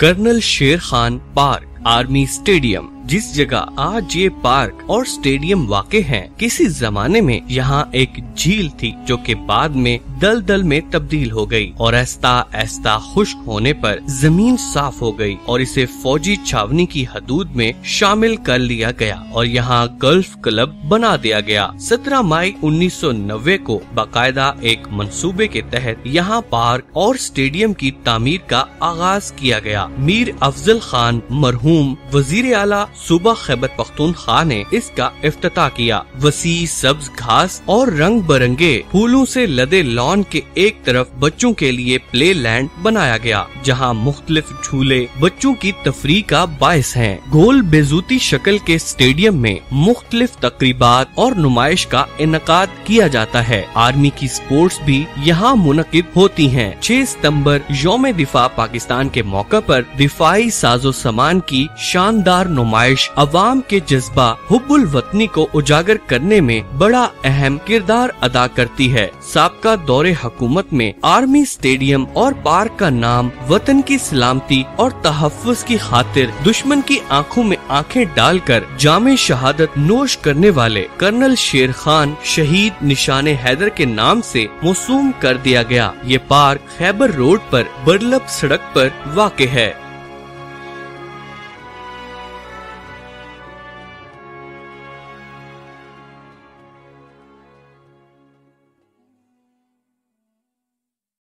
Colonel शेर Khan park army stadium जिस जगह आज ये पार्क और स्टेडियम वाक़ है, किसी जमाने में यहाँ एक झील थी जो कि बाद में दल दल में तब्दील हो गई और ऐसा ऐसा खुश्क होने पर ज़मीन साफ़ हो गई और इसे फौजी छावनी की हदूद में शामिल कर लिया गया और यहाँ गल्फ क्लब बना दिया गया। 17 मई 1990 को बाकायदा एक मंसूबे के तहत यहाँ पार्क और स्टेडियम की तामीर का आगाज़ किया गया। मीर अफजल खान मरहूम वज़ीर आला सूबा खैबर पख्तूनख्वा ने इसका अफ्ताह किया। वसी, सब्ज, घास और रंग बिरंगे फूलों से लदे लॉन के एक तरफ़ बच्चों के लिए प्ले लैंड बनाया गया, जहाँ मुख्तलिफ़ झूले बच्चों की तफरी का बायस हैं। गोल बेजूती शक्ल के स्टेडियम में मुख्तलिफ़ तकरीबात और नुमाइश का इनका किया जाता है। आर्मी की स्पोर्ट्स भी यहाँ मुनद होती है। छह सितंबर योम दिफा पाकिस्तान के मौका आरोप दिफाई साजो सामान की शानदार नुमाइश अवाम के जज्बा हुबुल वतनी को उजागर करने में बड़ा अहम किरदार अदा करती है। सबका दौरे हुकूमत में आर्मी स्टेडियम और पार्क का नाम वतन की सलामती और तहफ़ की खातिर दुश्मन की आँखों में आँखें डालकर जाम शहादत नोश करने वाले कर्नल शेर खान शहीद निशान हैदर के नाम से मौसूम कर दिया गया। ये पार्क खैबर रोड पर, बरलब सड़क पर वाक़ है।